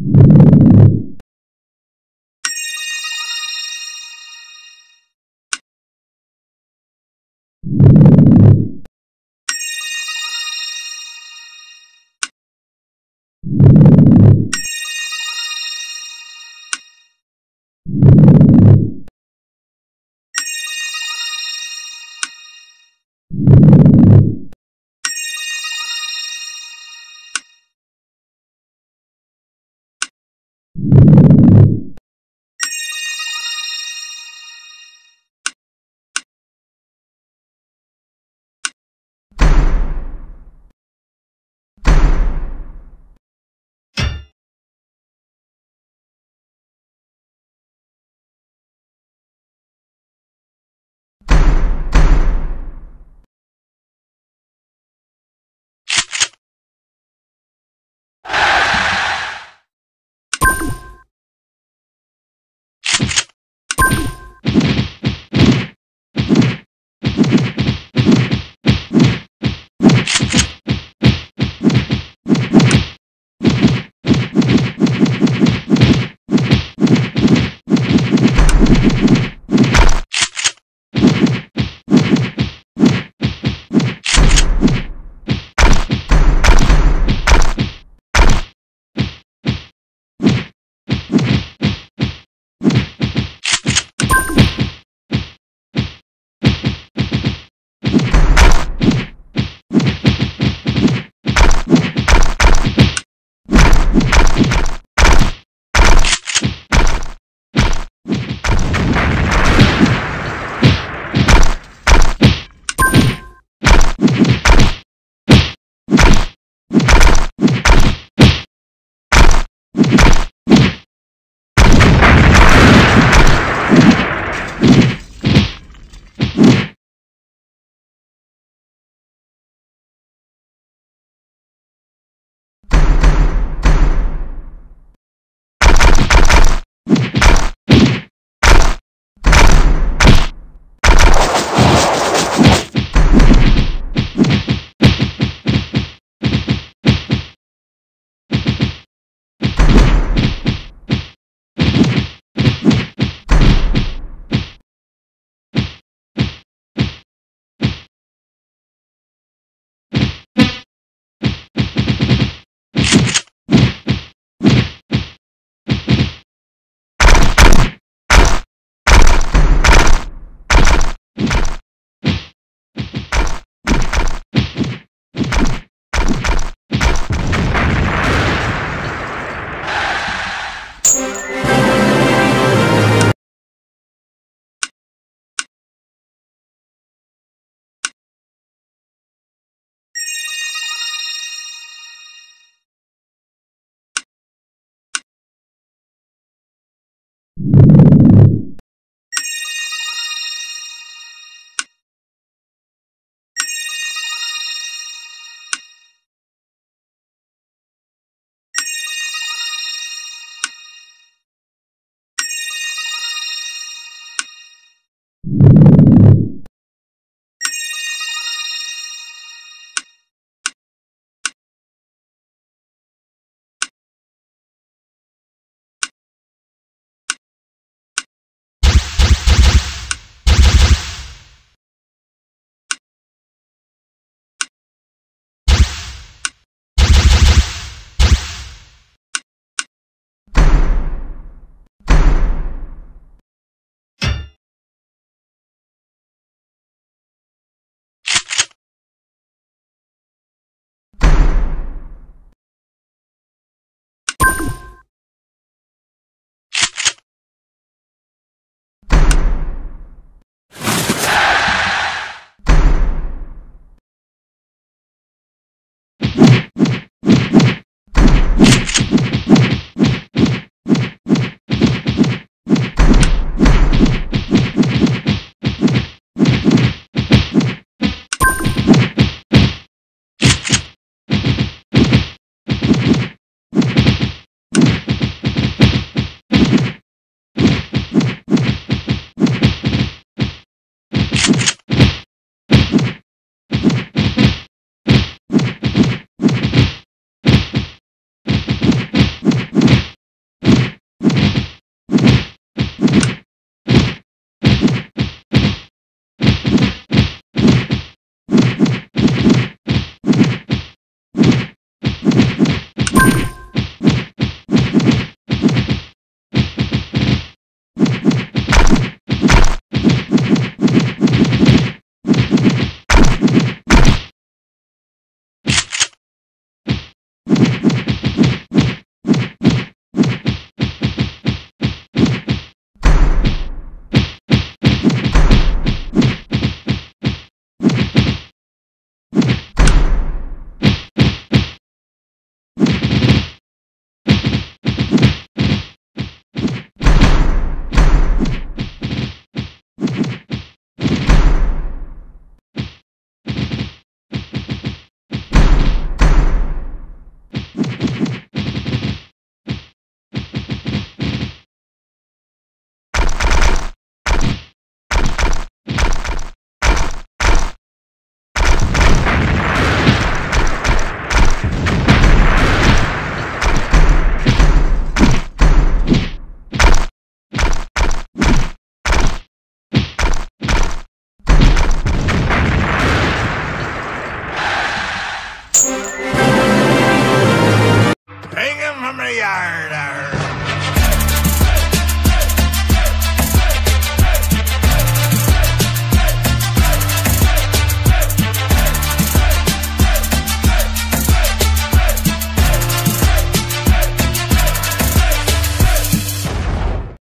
you